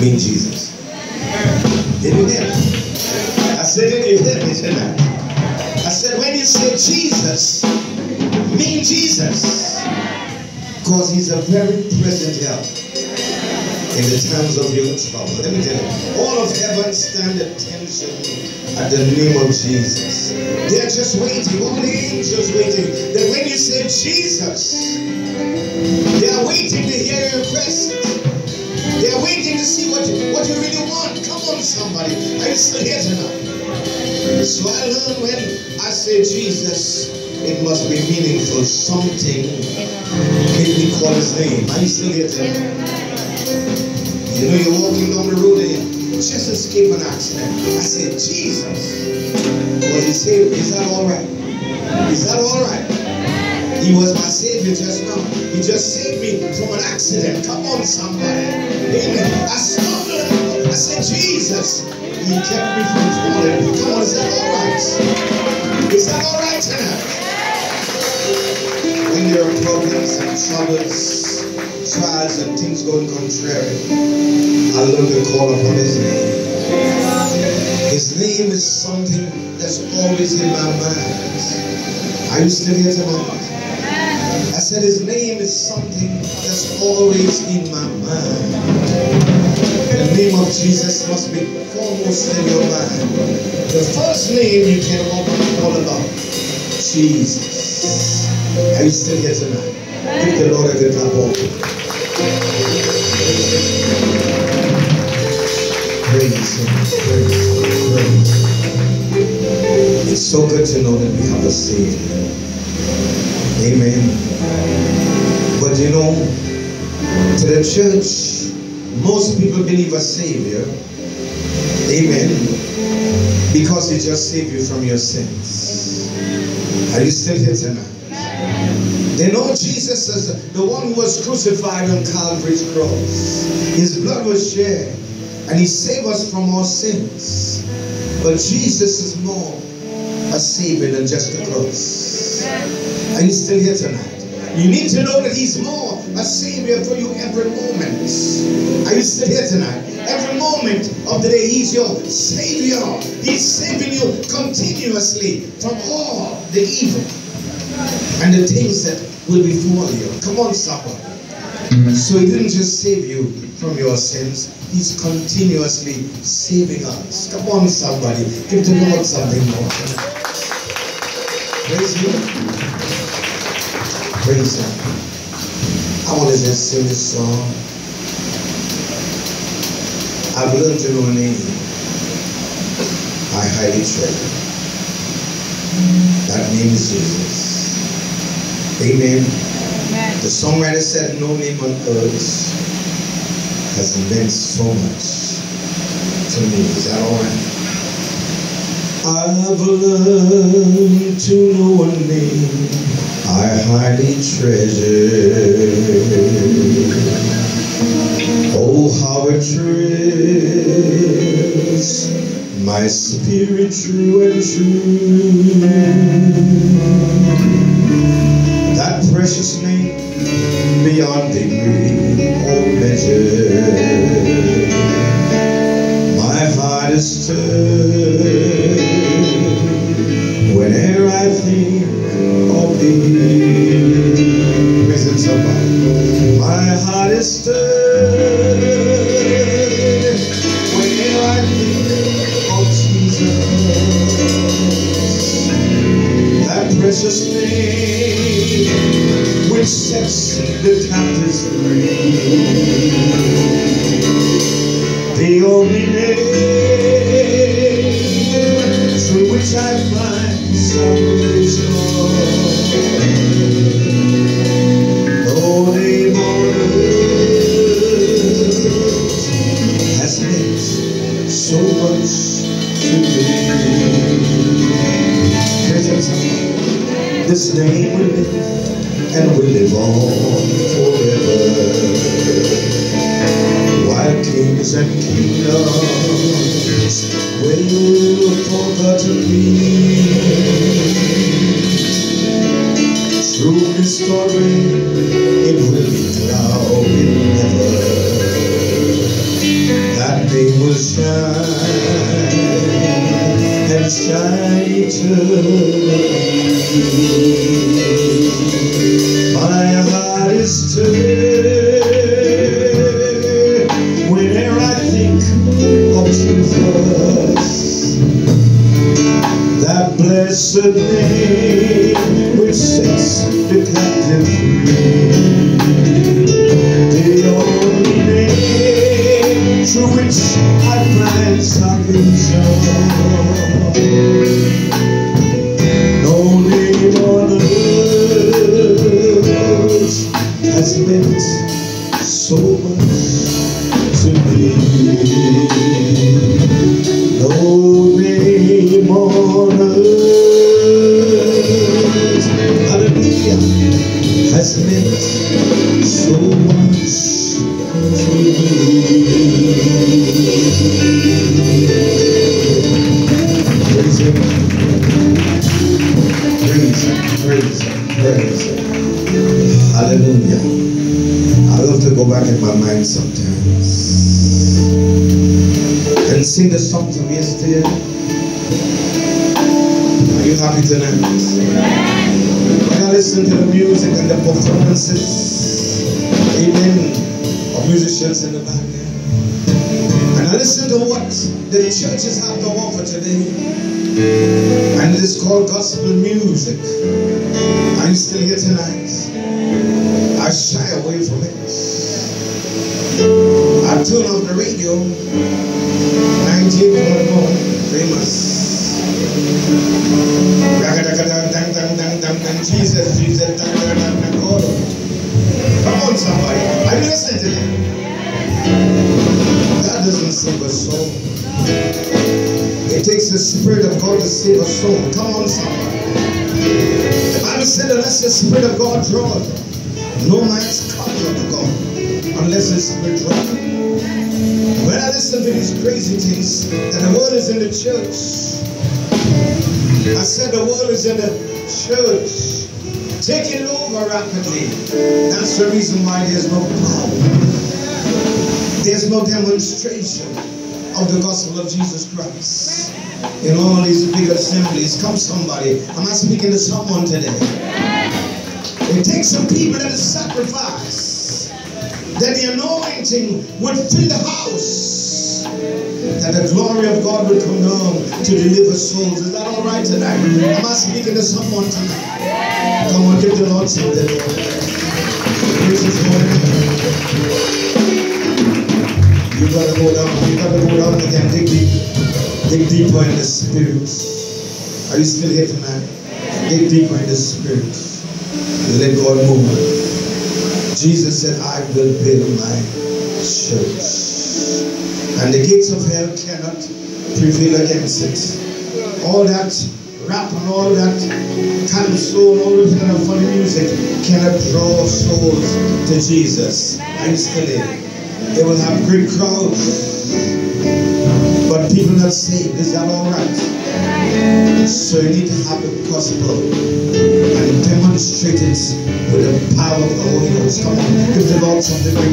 Mean Jesus. Did you hear? I said, did you hear me tonight? I said, when you say Jesus, mean Jesus. Because he's a very present help in the times of your trouble. Let me tell you, all of heaven stand attention at the name of Jesus. They're just waiting, all the angels waiting. That when you say Jesus, they are waiting to hear your request. See what you, what you really want. Come on, somebody. Are you still here tonight? So I learned when I say Jesus, it must be meaningful. Something made me call his name. Are you still here tonight? You know, you're walking down the road and you just escape an accident. I said, Jesus. Was he saved? Is that all right? Is that all right? He was my savior just now. He just saved me from an accident. Come on, somebody. I stumbled. I said, Jesus. He kept me from falling. Come on, is that all right? Is that all right tonight? When there are problems and troubles, trials and things going contrary, I learn to call upon his name. His name is something that's always in my mind. Are you still here tonight? I said his name is something that's always in my mind. The name of Jesus must be foremost in your mind. The first name you can call about, Jesus. Are you still here tonight? Give the Lord a good clap Praise Him, praise Him, praise Him. It's so good to know that we have a Savior. Amen. But you know, to the church, most people believe a Savior. Amen. Because He just saved you from your sins. Are you still here tonight? They know Jesus as the one who was crucified on Calvary's cross. His blood was shed and he saved us from our sins. But Jesus is more a savior than just a cross. Are you still here tonight? You need to know that he's more a savior for you every moment. Are you still here tonight? Every moment of the day, he's your savior. He's saving you continuously from all the evil and the things that will befall you. Come on, somebody. So he didn't just save you from your sins, he's continuously saving us. Come on, somebody. Give the Lord something more. Praise him. Praise him. I want to just sing this song. I've learned to know a name. I highly treasure. That name is Jesus. Amen. Amen. The songwriter said, No name on earth has meant so much to me. Is that all right? I've learned to know a name I highly treasure. Oh, how it thrills my spirit true and true. That precious name beyond degree or measure. My heart is stirred whenever I think of thee. Listen, somebody. My heart is stirred whenever I think of Jesus. That precious name which sets the captives free. So much to me. This name will live and will live on forever. While kings and kingdoms will forgotten be. Through this story, it will be now and never. name will shine and shine eternally. My heart is turned whenever I think of Jesus. That blessed name so much to me. No name on earth, hallelujah, has meant so much to me. Praise. Praise. Praise. Hallelujah. To go back in my mind sometimes and sing the songs of yesterday. Are you happy tonight? When I listen to the music and the performances, amen, of musicians in the back and I listen to what the churches have to offer today, and it is called gospel music. Are you still here tonight? I shy away from it. I turn off the radio 98.1 famous. Jesus, Jesus, Come on, somebody. Are you listening to that? That doesn't save a soul. It takes the Spirit of God to save a soul. Come on, somebody. The Bible said, unless the Spirit of God draws, no man's coming unto God unless Spirit draws. When I listen to these crazy things, and the world is in the church, I said the world is in the church, taking over rapidly. That's the reason why there's no power. There's no demonstration of the gospel of Jesus Christ in all these big assemblies. Come, somebody. Am I speaking to someone today? It takes some people that sacrifice that the anointing would fill the house, that the glory of God would come down to deliver souls. Is that all right tonight? Am I speaking to someone tonight? Come on, give the Lord something. Praise His holy name. You gotta go down. You gotta go down again. Dig deep. Dig deeper in the spirit. Are you still here tonight? Dig deeper in the spirit. Let God move. Jesus said, I will build my church. And the gates of hell cannot prevail against it. All that rap and all that calypso soul, all this kind of funny music cannot draw souls to Jesus. You still here? They will have great crowds. But people not saved. Is that all right? So you need to have the gospel and demonstrate it with the power of the Holy Ghost. Come on, give the Lord something.